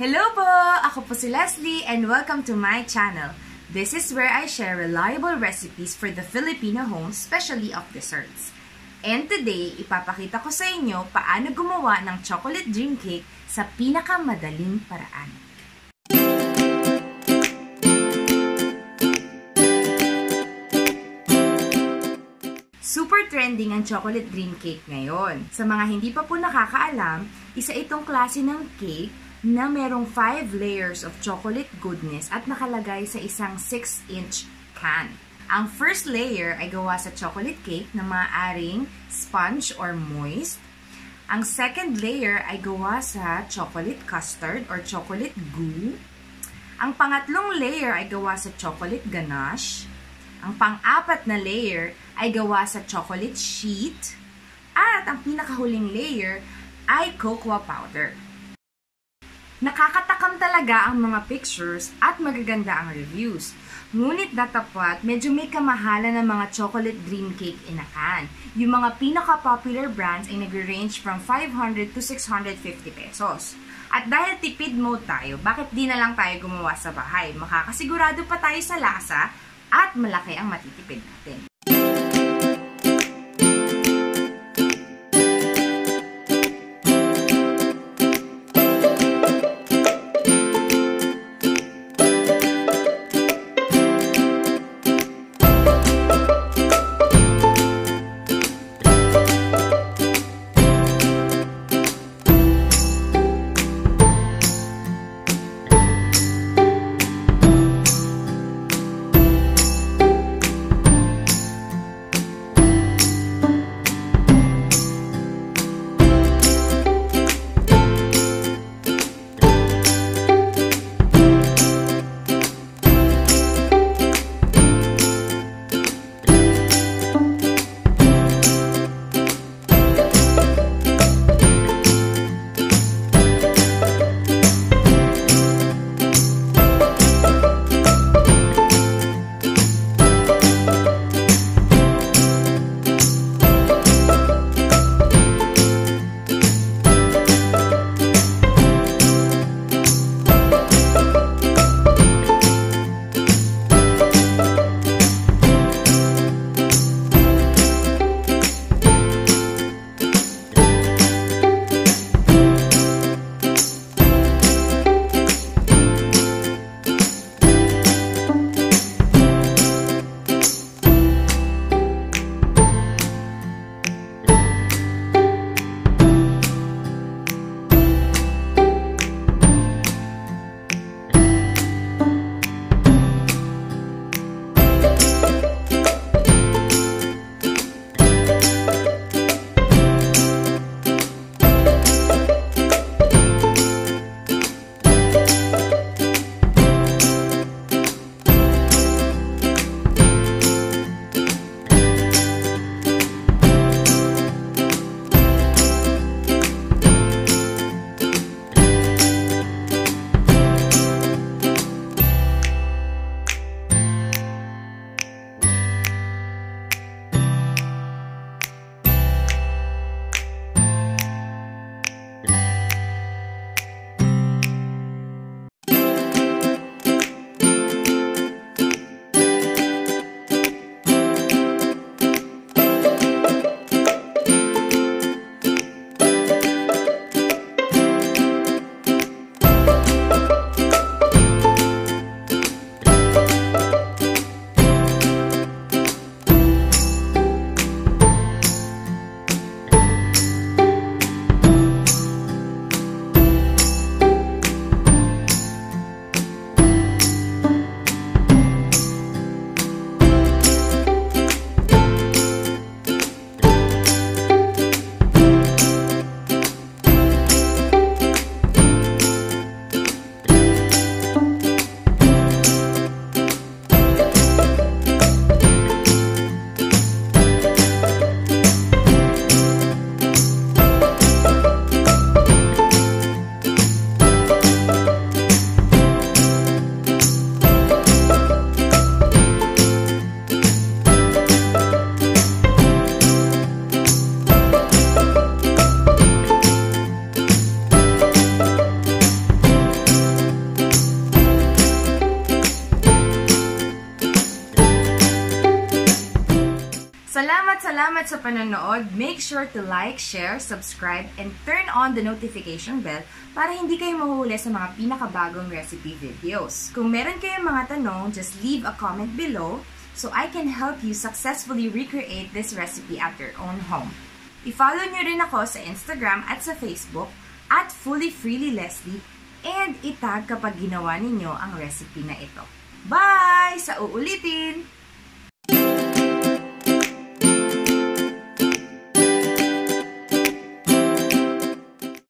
Hello po! Ako po si Leslie and welcome to my channel. This is where I share reliable recipes for the Filipino home, especially of desserts. And today, ipapakita ko sa inyo paano gumawa ng chocolate dream cake sa pinakamadaling paraan. Super trending ang chocolate dream cake ngayon. Sa mga hindi pa po nakakaalam, isa itong klase ng cake na merong 5 layers of chocolate goodness at nakalagay sa isang 6-inch can. Ang first layer ay gawa sa chocolate cake na maaaring sponge or moist. Ang second layer ay gawa sa chocolate custard or chocolate goo. Ang pangatlong layer ay gawa sa chocolate ganache. Ang pang-apat na layer ay gawa sa chocolate sheet. At ang pinakahuling layer ay cocoa powder. Nakakatakam talaga ang mga pictures at magaganda ang reviews. Ngunit datapat, medyo may kamahalan ng mga chocolate dream cake in a can. Yung mga pinaka-popular brands ay nag-range from 500 to 650 pesos. At dahil tipid mode tayo, bakit di na lang tayo gumawa sa bahay? Makakasigurado pa tayo sa lasa at malaki ang matitipid natin. Salamat sa panonood. Make sure to like, share, subscribe, and turn on the notification bell para hindi kayo mahuhuli sa mga pinakabagong recipe videos. Kung meron kayong mga tanong, just leave a comment below so I can help you successfully recreate this recipe at your own home. I-follow nyo rin ako sa Instagram at sa Facebook at Fully Freely Leslie and itag kapag ginawa ninyo ang recipe na ito. Bye! Sa uulitin!